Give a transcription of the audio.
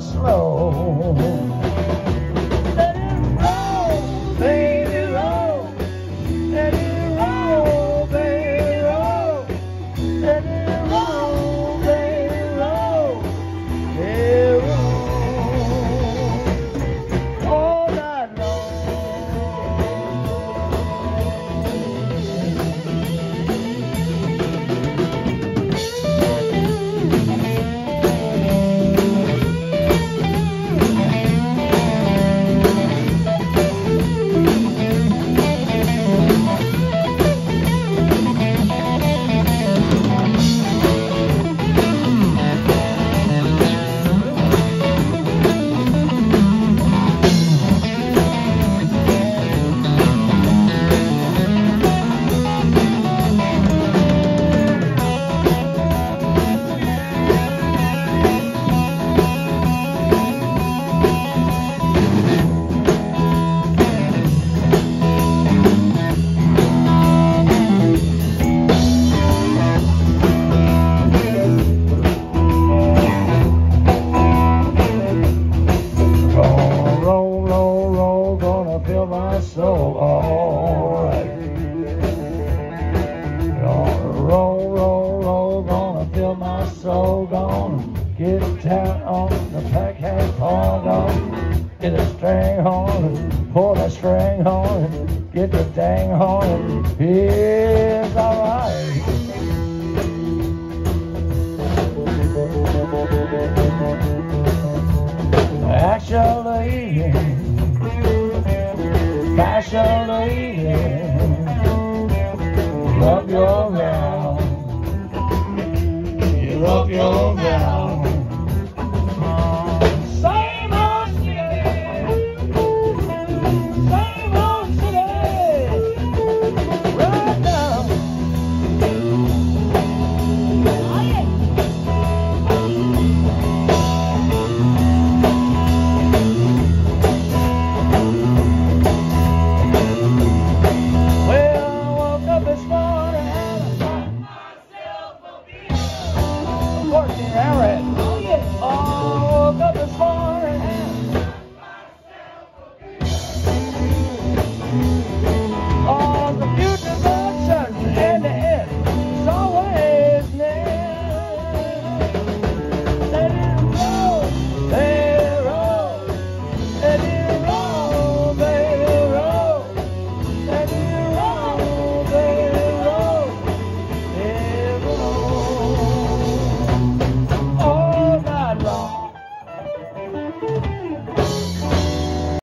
slow. Soul alright. Gonna roll, roll, roll, gonna fill my soul, gonna get down on the pack hat paw, gonna get a string horn, pull that string horn, get the dang horn, it's alright. Actually, casually, love your gal. You love your.